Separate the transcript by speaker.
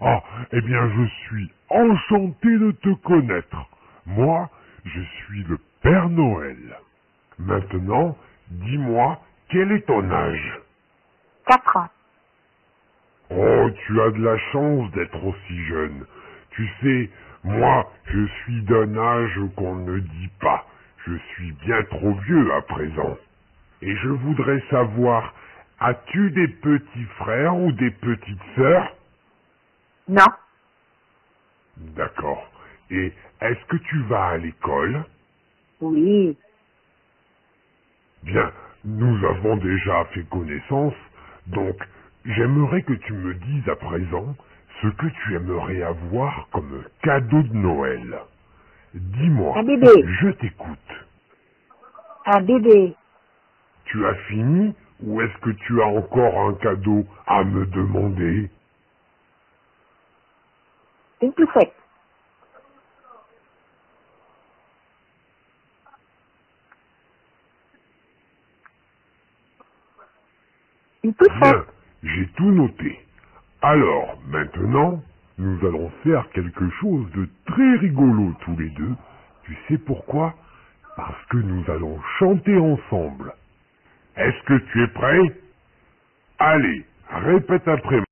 Speaker 1: Ah, eh bien, je suis enchanté de te connaître. Moi, je suis le Père Noël. Maintenant, dis-moi, quel est ton âge?
Speaker 2: Quatre ans.
Speaker 1: Oh, tu as de la chance d'être aussi jeune. Tu sais, moi, je suis d'un âge qu'on ne dit pas. Je suis bien trop vieux à présent. Et je voudrais savoir, as-tu des petits frères ou des petites sœurs?
Speaker 2: Non.
Speaker 1: D'accord. Et est-ce que tu vas à l'école?
Speaker 2: Oui.
Speaker 1: Bien, nous avons déjà fait connaissance, donc j'aimerais que tu me dises à présent ce que tu aimerais avoir comme cadeau de Noël. Dis-moi,
Speaker 2: Un bébé.
Speaker 1: je t'écoute.
Speaker 2: Un bébé.
Speaker 1: Tu as fini ou est-ce que tu as encore un cadeau à me demander?
Speaker 2: Poussette.
Speaker 1: Bien, j'ai tout noté. Alors, maintenant, nous allons faire quelque chose de très rigolo tous les deux. Tu sais pourquoi? Parce que nous allons chanter ensemble. Est-ce que tu es prêt? Allez, répète après moi.